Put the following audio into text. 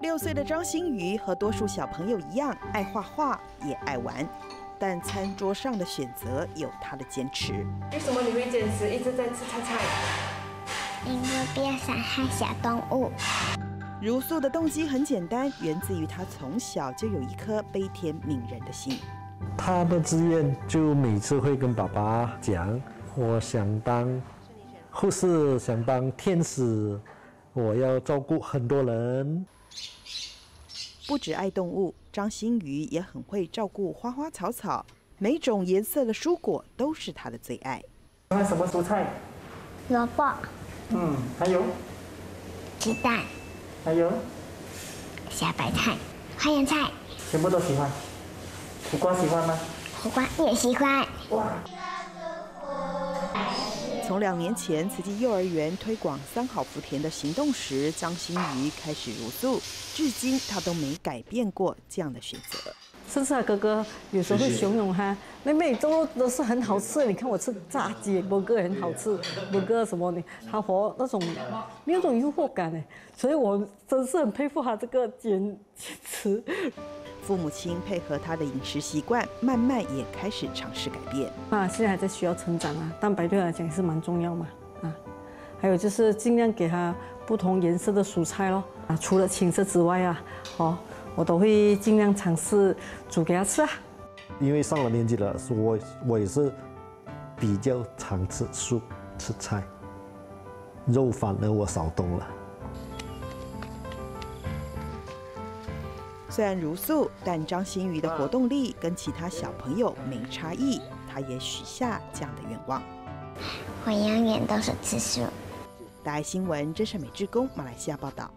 六岁的张馨予和多数小朋友一样，爱画画也爱玩，但餐桌上的选择有他的坚持。为什么你会坚持一直在吃菜菜？因为不要伤害小动物。茹素的动机很简单，源自于他从小就有一颗悲天悯人的心。他的志愿就每次会跟爸爸讲：“我想当护士，想当天使，我要照顾很多人。”不止爱动物，张馨予也很会照顾花花草草，每种颜色的蔬果都是她的最爱。喜欢什么蔬菜？萝卜。嗯，还有。鸡蛋。还有。小白菜、花椰菜。全部都喜欢。苦瓜喜欢吗？苦瓜也喜欢。哇！从两年前慈济幼儿园推广三好福田的行动时，张馨予开始茹素，至今他都没改变过这样的选择。是不是啊，哥哥？有时候会形容他，妹妹都都是很好吃。你看我吃炸鸡，burger 哥很好吃，burger 哥什么的，他活那种没有种诱惑感哎，所以我真是很佩服他这个坚坚持。父母亲配合他的饮食习惯，慢慢也开始尝试改变。啊，现在还在需要成长啊，蛋白对来讲是蛮重要嘛。啊，还有就是尽量给他不同颜色的蔬菜咯。啊，除了青色之外啊，哦，我都会尽量尝试煮给他吃啊。因为上了年纪了，我我也是比较常吃素吃菜，肉反而我少动了。虽然如素，但张馨予的活动力跟其他小朋友没差异。他也许下这样的愿望：我永远都是吃素。大爱新闻，真善美之工，马来西亚报道。